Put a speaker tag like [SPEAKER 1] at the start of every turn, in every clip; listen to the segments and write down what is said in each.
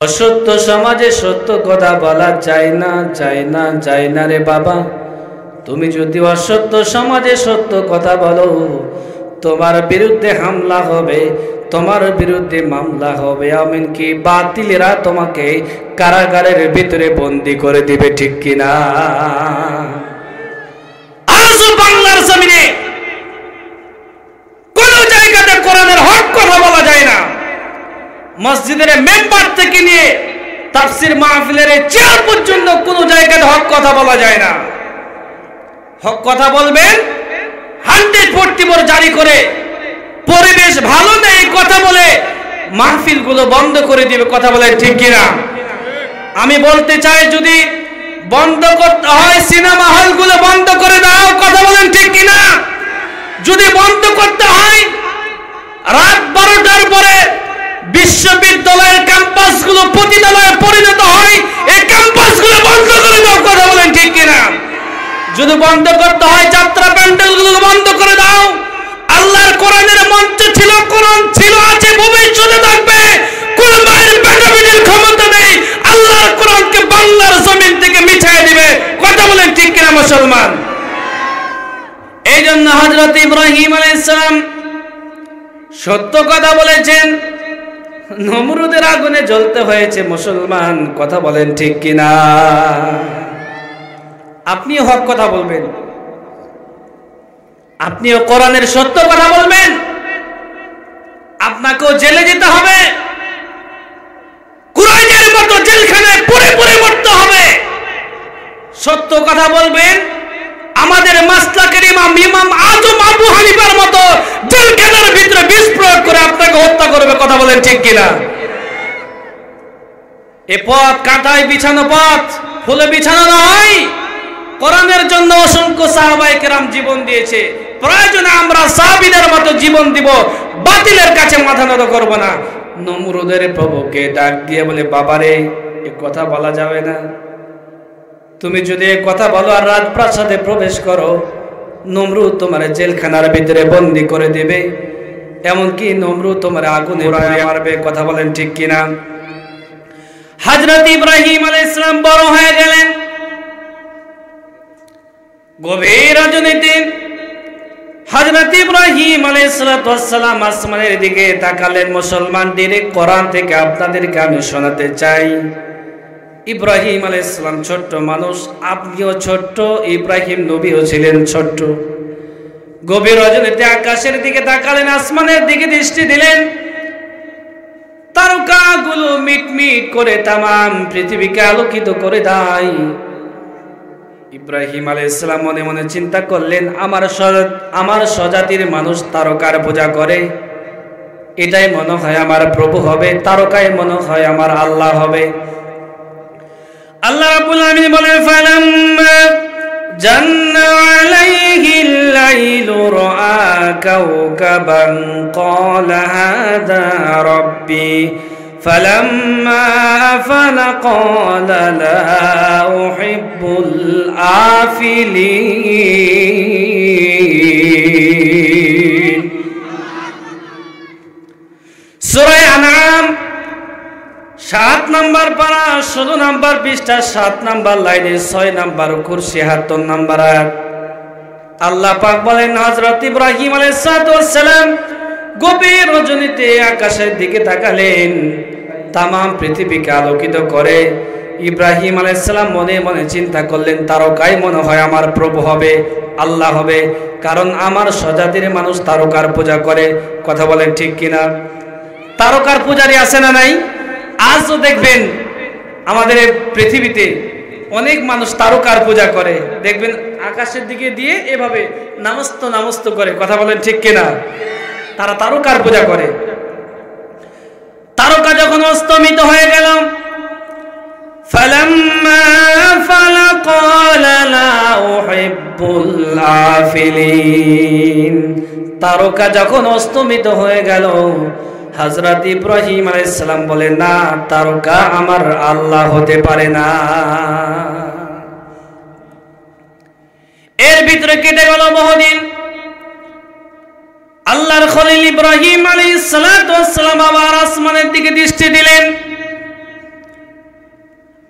[SPEAKER 1] অসত্য সমাজে সত্য কথা বলা যায় না যায় না যায় না রে বাবা। তুমি যদি অসত্য সমাজে সত্য কথা বলো, তোমার বিরুদ্ধে হামলা হবে, তোমার বিরুদ্ধে মামলা হবে। এমনকি বাতিলেরা তোমাকে কারাগারের ভিতরে বন্দি করে দিবে ঠিক কিনা? বাংলার জমিনে কোন জায়গাতে কোরআনের হক কথা বলা যায় না মসজিদের মেম্বার থেকে নিয়ে তাফসির মাহফিলের চেয়ার পর্যন্ত কোনো জায়গাতে হক কথা বলা যায় না। হক কথা বলবেন, হান্ড্রেড ফোর্টি জারি করে পরিবেশ ভালো নেই, কথা বলে মাহফিলগুলো বন্ধ করে দিবে, কথা বলে ঠিক কিনা? আমি বলতে চাই যদি বন্ধ করতে হয়, সিনেমা হলগুলো বন্ধ করে দাও কথা বলেন ঠিক কিনা যদি বন্ধ করতে হয় রাত বারোটার পরে বিশ্ববিদ্যালয়ের ক্যাম্পাসগুলো পতিতালয়ে পরিণত হয় এই ক্যাম্পাসগুলো বন্ধ করে দাও কথা বলেন ঠিক কিনা যদি বন্ধ করতে হয়, যাত্রা প্যান্ডেলগুলো বন্ধ করে দাও। আল্লাহর কোরআনের মঞ্চ ছিল, কোরআন ছিল, আছে, ভবিষ্যতে থাকবে। ক্ষমতা নেই। আল্লাহর কোরআনকে বাংলার জমিন থেকে মিছাই দিবে। কথা বলেন ঠিক কিনা মুসলমান? এই জন্য হজরত ইব্রাহিম আলাইসালাম সত্য কথা বলেছেন, নমরুদের আগুনে জ্বলতে হয়েছে মুসলমান। কথা বলেন ঠিক কিনা? আপনিও হক কথা বলবেন। আপনিও কোরআনের সত্য কথা বলবেন। আপনাকেও জেলে যেতে হবে। কুরাইনের মতো জেলখানায় পড়ে পড়ে মরতে হবে। সত্য কথা বলবেন। আমাদের মাসলাকের ইমাম ইমাম আজম আবু হানিফার মতো জেলখানার ভিতরে বিষ প্রয়োগ করে আপনাকে হত্যা করবে, কথা বলেন ঠিক কিনা? এ পথ কাঁটায় বিছানো পথ, ফুলে বিছানো নয়। কোরআনের জন্য অসংখ্য সাহাবাই কেরাম জীবন দিয়েছে। প্রয়োজনে আমরা সাহাবিদের মতো জীবন দিব, বাতিলের কাছে মাথা নত করব না। নমরুদের প্রভুকে ডাক দিয়ে বলে, বাবারে, এ কথা বলা যাবে না। তুমি যদি এ কথা বলো আর রাজপ্রাসাদে প্রবেশ করো নমরু তোমার জেলখানার ভিতরে বন্দি করে দেবে। এমনকি নমরু তোমার আগুনে মারবে। কথা বলেন ঠিক কিনা? হজরত ইব্রাহিম আলাইহিস সালাম বড় হয়ে গেলেন গভীর। রজনীতে হজরত ইব্রাহিম আলাইসালাম আসমানের দিকে তাকালেন মুসলমানদের কোরআন থেকে আপনাদেরকে আমি শোনাতে চাই। ইব্রাহিম আলাইসালাম ছোট্ট মানুষ, আপনিও ছোট্ট, ইব্রাহিম নবীও ছিলেন ছোট্ট। গভীর রজনীতে আকাশের দিকে তাকালেন, আসমানের দিকে দৃষ্টি দিলেন। তারকাগুলো মিটমিট করে তামাম পৃথিবীকে আলোকিত করে দেয়। ইব্রাহিম আলাই ইসলাম মনে মনে চিন্তা করলেন, আমার আমার স্বজাতির মানুষ তারকার পূজা করে। এটাই মনে হয় আমার প্রভু হবে তারকায় মনে হয় আমার আল্লাহ হবে। আল্লাহ রাব্বুল আলামিন ফালাম্মা জান্না আলাইহিল লাইলু রাআ কাওকাবান, ক্বালা فلما أفل قال لا أحب الآفلين সুরাই আনাম সাত নাম্বার পারা ষোলো নাম্বার পৃষ্ঠা সাত নাম্বার লাইনে ছয় নাম্বার উকুর ছিয়াত্তর নাম্বার আয়াত আল্লাহ পাক বলেন হজরত ইব্রাহিম আলাইসালাম গভীর রজনীতে আকাশের দিকে তাকালেন, তামাম পৃথিবীকে আলোকিত করে। ইব্রাহিম আলাইসালাম মনে মনে চিন্তা করলেন, তারকাই মনে হয় আমার প্রভু হবে, আল্লাহ হবে। কারণ আমার স্বজাতির মানুষ তারকার পূজা করে। কথা বলেন ঠিক কিনা? তারকার পূজারি আছে না নাই? আজও দেখবেন আমাদের পৃথিবীতে অনেক মানুষ তারকার পূজা করে। দেখবেন আকাশের দিকে দিয়ে এভাবে নামস্ত নামস্ত করে। কথা বলেন ঠিক কিনা? তারা তারকার পূজা করে। তারকা যখন অস্তমিত হয়ে গেল তারকা যখন অস্তমিত হয়ে গেল হজরত ইব্রাহিম আলাইসালাম বলে, না, তারকা আমার আল্লাহ হতে পারে না। এর ভিতরে কেটে গেল বহুদিন। আল্লাহর খলিল ইব্রাহিম আলী সালাম আবার আসমানের দিকে দৃষ্টি দিলেন।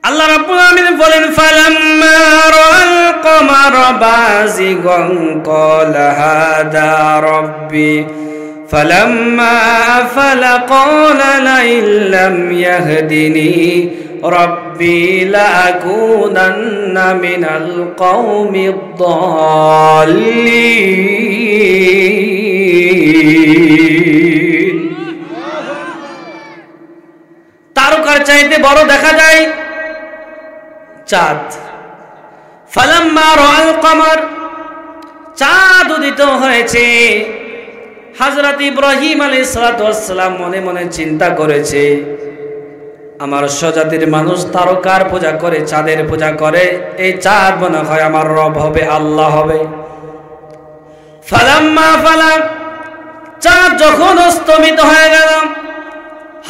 [SPEAKER 1] আল্লাহ রাব্বুল আমিন বলেন, ফালাম্মা রাআল কমার বাযিগান ক্বালা হাদা রাব্বি فلما أفل قال لئن لم يهدني ربي لأكونن من القوم الضالين তারকার চাইতে বড় দেখা যায় চাঁদ। ফালাম্মা কমর, চাঁদ উদিত হয়েছে। হাজরত ইব্রাহিম আলী সালাতাম মনে মনে চিন্তা করেছে, আমার স্বজাতির মানুষ তারকার পূজা করে, চাঁদের পূজা করে, এই চাঁদ মনে হয় আমার রব হবে, আল্লাহ হবে। ফালাম্মা ফালাম যখন অস্তমিত হয়ে গেল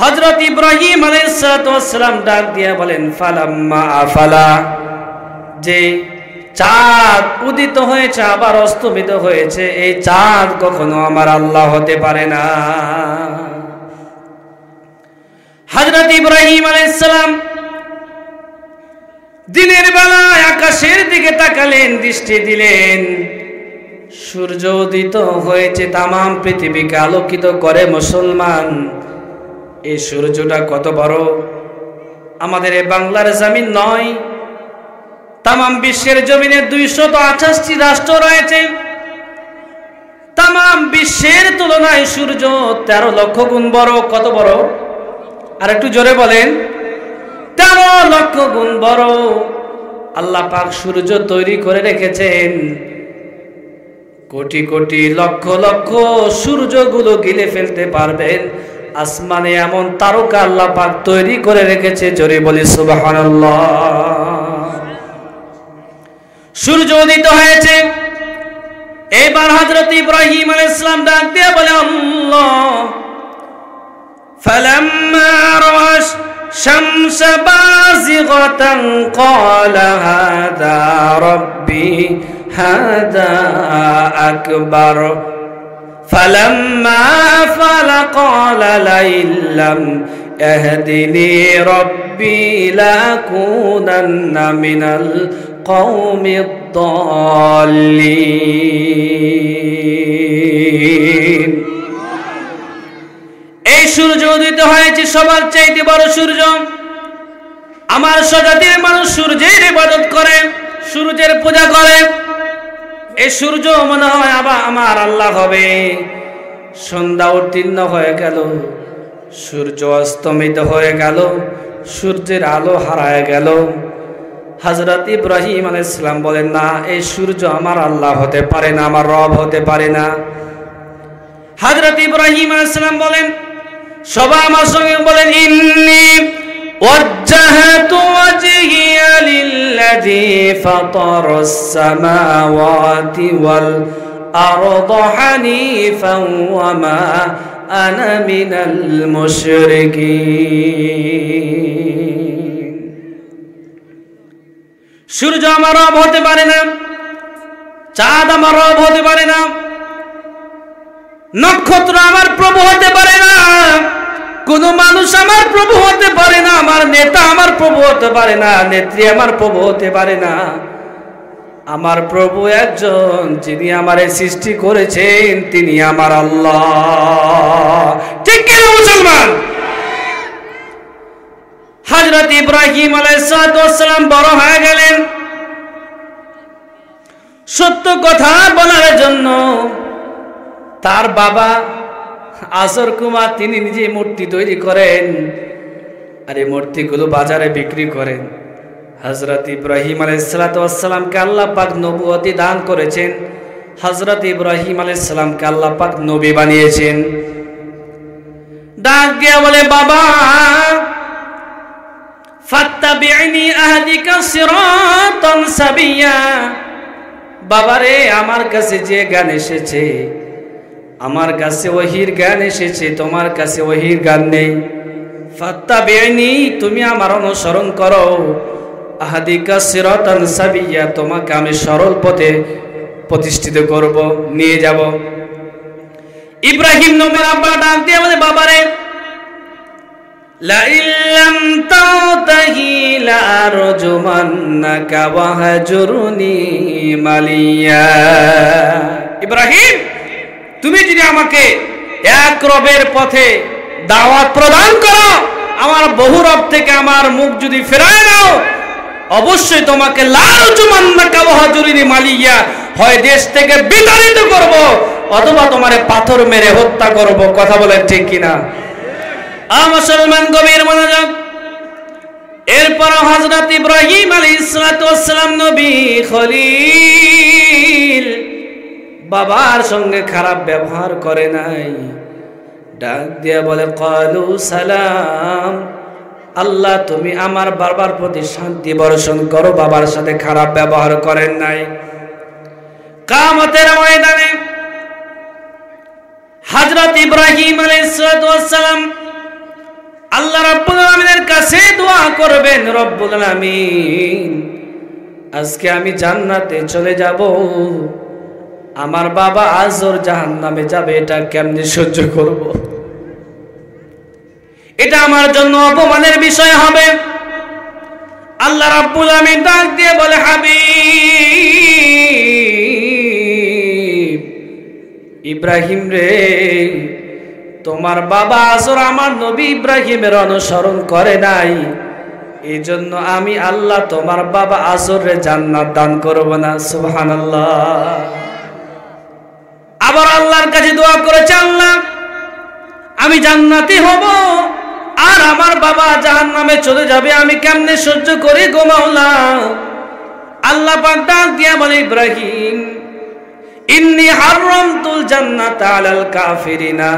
[SPEAKER 1] হজরত ইব্রাহিম আলাইসালাম ডাক দিয়ে বলেন, ফালাম্মা আফালা? যে চাঁদ উদিত হয়েছে, আবার অস্তমিত হয়েছে, এই চাঁদ কখনো আমার আল্লাহ হতে পারে না। হজরত ইব্রাহিম আলাইসালাম দিনের বেলায় আকাশের দিকে তাকালেন, দৃষ্টি দিলেন। সূর্য উদিত হয়েছে তামাম পৃথিবীকে আলোকিত করে মুসলমান। এই সূর্যটা কত বড়? আমাদের এই বাংলার জামিন নয়। তামাম বিশ্বের জমিনে দুইশত আঠাশটি রাষ্ট্র রয়েছে। তামাম বিশ্বের তুলনায় সূর্য তেরো লক্ষ গুণ বড়। কত বড়? আর একটু জোরে বলেন। তেরো লক্ষ গুণ বড়। আল্লাহ পাক সূর্য তৈরি করে রেখেছেন। কোটি কোটি লক্ষ লক্ষ সূর্যগুলো গিলে ফেলতে পারবেন আসমানে এমন তারকা আল্লাহ পাক তৈরি করে রেখেছে জোরে বলি সুবহানাল্লাহ সূর্য উদিত হয়েছে এবার হযরত ইব্রাহিম আলাইহিস সালাম ডাক দিয়ে বলে আল্লাহ فلما رأى الشمس بازغة قال هذا ربي هذا أكبر فلما أفل قال لئن لم يهدني ربي لأكونن من القوم الضالين এই সূর্য উদিত হয়েছে সবার চাইতে বড় সূর্য আমার স্বজাতির মানুষ সূর্যের ইবাদত করে সূর্যের পূজা করে এই সূর্য মনে হয় আবার আমার আল্লাহ হবে। সন্ধ্যা উত্তীর্ণ হয়ে গেল, সূর্য অস্তমিত হয়ে গেল, সূর্যের আলো হারায় গেল। হাজরত ইব্রাহিম আল ইসলাম বলেন, না, এই সূর্য আমার আল্লাহ হতে পারে না, আমার রব হতে পারে না। হাজরত ইব্রাহিম আল ইসলাম বলেন, সবাই আমার সঙ্গে বলেন, ইন্নি ওয়াজ্জাহাতু ওয়াজি للذي فطر السماوات والأرض حنيفا وما أنا من المشركين সূর্য আমার রব হতে পারে না চাঁদ আমার রব হতে পারে না নক্ষত্র আমার প্রভু হতে পারে না কোন মানুষ আমার প্রভু হতে পারে না, আমার নেতা আমার প্রভু হতে পারে না, নেত্রী আমার প্রভু হতে পারে না। আমার প্রভু একজন যিনি আমার সৃষ্টি করেছেন, তিনি আমার আল্লাহ। ঠিক কিনা মুসলমান? হজরত ইব্রাহিম আলাইসালাম বড় হয়ে গেলেন। সত্য কথা বলার জন্য তার বাবা আসর কুমার তিনি নিজে মূর্তি তৈরি করেন আর এই মূর্তিগুলো বাজারে বিক্রি করেন। হজরত ইব্রাহিম আলাইসালামকে আল্লাহ পাক নবুয়তি দান করেছেন। হজরত ইব্রাহিম আলাইসালামকে আল্লাহ পাক নবী বানিয়েছেন। ডাক দিয়া বলে, বাবা বাবারে, আমার কাছে যে গান এসেছে আমার কাছে ওহির গান এসেছে, তোমার কাছে ওহির গান নেই। ফাত্তা বেআইনি তুমি আমার অনুসরণ করো। আহাদিকা সিরতান সাবিয়া, তোমাকে আমি সরল পথে প্রতিষ্ঠিত করব, নিয়ে যাব। ইব্রাহিম নমের আব্বা ডাক দিয়ে আমাদের বাবারে লাইলাম তাওতাহি লারজুমান্নাকা ওয়াহজুরনি মালিয়া। ইব্রাহিম তুমি যদি আমাকে এক রবের পথে দাওয়াত প্রদান করো, আমার বহু রব থেকে আমার মুখ যদি ফেরায় নাও, অবশ্যই তোমাকে মালিয়া হয় দেশ থেকে বিতাড়িত করব, অথবা তোমারে পাথর মেরে হত্যা করব, কথা বলেন ঠিক কিনা? মুসলমান গভীর মনোযোগ। এরপর হজরত ইব্রাহিম আলী ইসলাতাম নবী খলিল। বাবার সঙ্গে খারাপ ব্যবহার করে নাই। ডাক দিয়ে বলে, কলু সালাম, আল্লাহ তুমি আমার বাবার প্রতি শান্তি বর্ষণ করো, বাবার সাথে খারাপ ব্যবহার করেন নাই। কামতের ময়দানে হজরত ইব্রাহিম আলাইসালাম আল্লাহ রব্বুল আলমিনের কাছে দোয়া করবেন, রব্বুল আলমিন, আজকে আমি জান্নাতে চলে যাব। আমার বাবা আজর জাহান নামে যাবে, এটা কেমনি সহ্য করব? এটা আমার জন্য অপমানের বিষয় হবে। আল্লাহ রাব্বুল আমিন ডাক দিয়ে বলে, হাবিব, ইব্রাহিম রে, তোমার বাবা আসর আমার নবী ইব্রাহিমের অনুসরণ করে নাই। এই জন্য আমি আল্লাহ তোমার বাবা আসরে জান্নাত দান করব না সুবহান আবার আল্লাহর কাছে দোয়া করেছে, আল্লাহ, আমি জান্নাতি হব, আর আমার বাবা জাহান নামে চলে যাবে, আমি কেমনে সহ্য করি গো মাওলা? আল্লাহ পাক বলে, ইব্রাহিম, ইন্নি হারামতুল জান্নাত আলাল কাফিরিনা।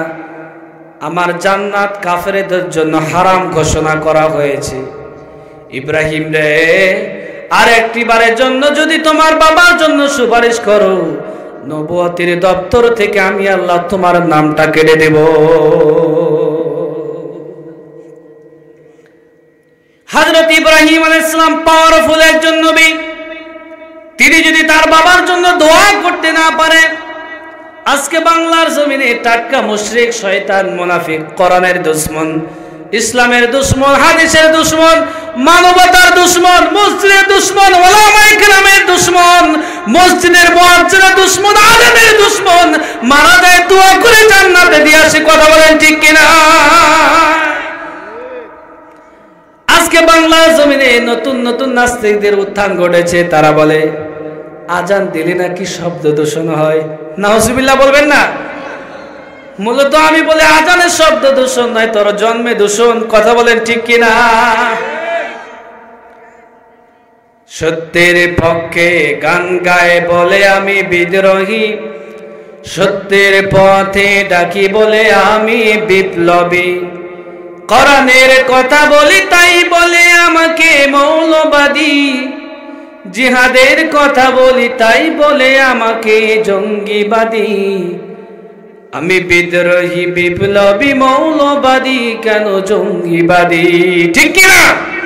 [SPEAKER 1] আমার জান্নাত কাফেরদের জন্য হারাম ঘোষণা করা হয়েছে। ইব্রাহিম রে আর একটি বারের জন্য যদি তোমার বাবার জন্য সুপারিশ করো নবুয়তির দপ্তর থেকে আমি আল্লাহ তোমার নামটা কেটে দেব। হজরত ইব্রাহিম আলাইসালাম পাওয়ারফুল একজন নবী। তিনি যদি তার বাবার জন্য দোয়া করতে না পারে, আজকে বাংলার জমিনে টাটকা মুশরিক, শয়তান, মুনাফিক, কোরআনের দুশ্মন, ইসলামের দুশ্মন, হাদিসের দুশ্মন মানবতার দুশ্মন, মসজিদের দুশ্মন, ওলামায়ে কেরামের দুশ্মন, মসজিদের মুয়াজ্জিনের দুশ্মন, আলেমের দুশ্মন, মারা যায় দোয়া করে জান্নাতে দিয়ে আসে, কথা বলেন ঠিক কিনা? আজকে বাংলা জমিনে নতুন নতুন নাস্তিকদের উত্থান ঘটেছে, তারা বলে, আজান দিলে নাকি শব্দ দূষণ হয়? নাহসিবিল্লাহ বলবেন না? মূলত আমি বলে, আজানের শব্দ দূষণ নয়, তোর জন্মে দূষণ, কথা বলেন ঠিক কিনা? সত্যের পক্ষে গান গায় বলে আমি বিদ্রোহী। সত্যের পথে ডাকি বলে আমি বিপ্লবী। কোরআনের কথা বলি, তাই বলে আমাকে মৌলবাদী। জিহাদের কথা বলি, তাই বলে আমাকে জঙ্গিবাদী। আমি বিদ্রোহী, বিপ্লবী, মৌলবাদী, কেন জঙ্গিবাদী? ঠিক কিনা?